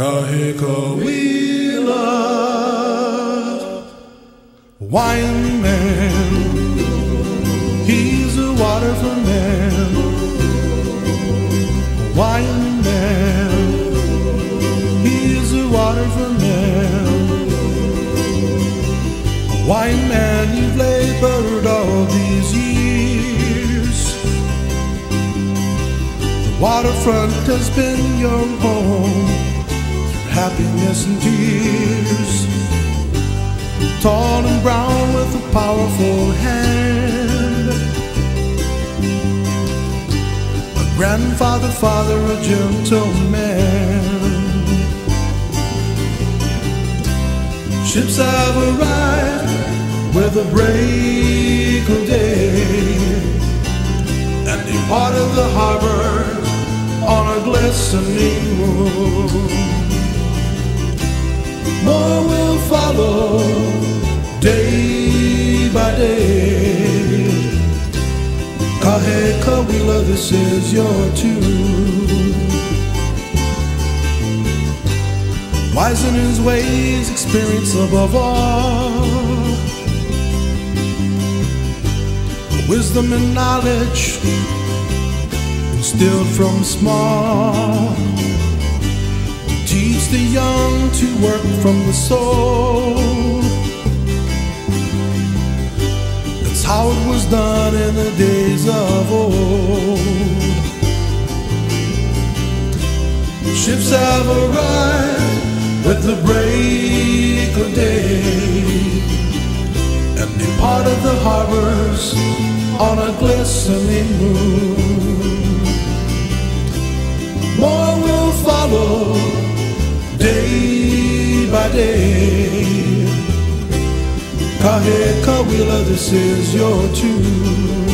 Kahekawila, Hawaiian man, he's a waterfront man, Hawaiian man, he's a waterfront man, Hawaiian man, you've labored all these years. The waterfront has been your home happiness and tears. Tall and brown with a powerful hand. A grandfather, father, a gentleman. Ships have arrived with the break of day and departed the harbor on a glistening moon this is your tune. Wise in his ways, experience above all. Wisdom and knowledge instilled from small teach the young to work from the soul. That's how it was done in the days of old. Ships have arrived with the break of day and departed the harbors on a glistening moon. More will follow day by day. Kahe Kawila, this is your tune.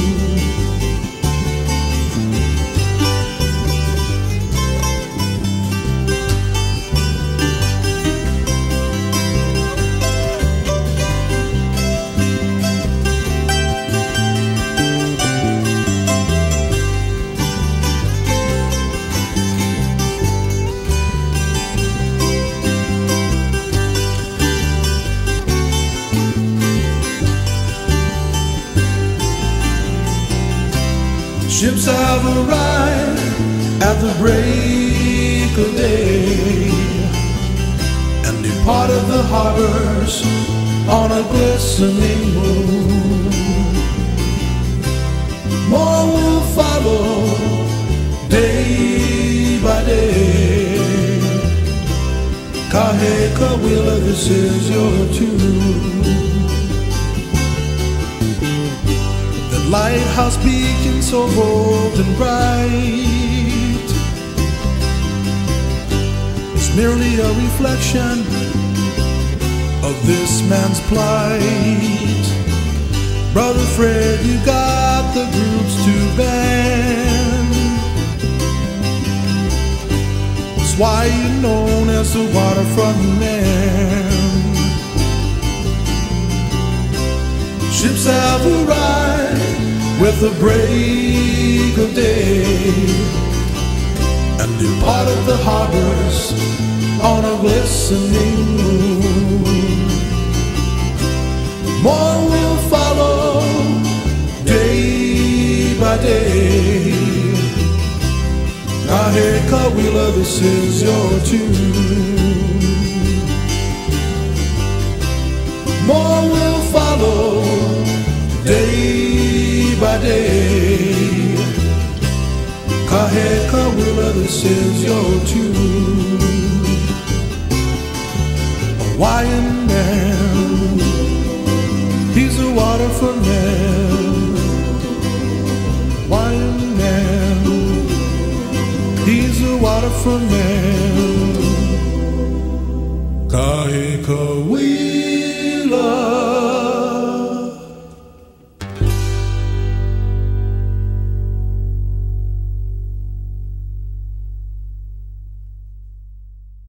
Ships have arrived at the break of day and departed the harbors on a glistening moon. More will follow day by day. Kahe Kawila, this is your tune. Lighthouse beacon so bold and bright. It's merely a reflection of this man's plight. Brother Fred, you got the groups to bend. That's why you're known as the waterfront man. Ships have arrived with the break of day and departed the harbors on a glistening moon. More will follow day by day. Kahe Kawila, this is your tune. Day. Kahe Kawila, this is your tune. Hawaiian man, he's a waterfront man. Hawaiian man, he's a waterfront man. Kahe Kawila.